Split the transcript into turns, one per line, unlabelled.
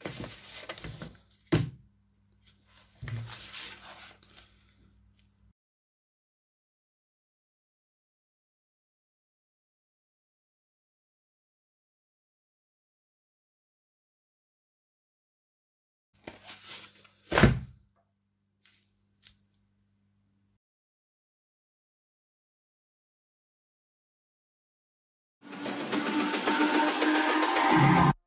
Thank you.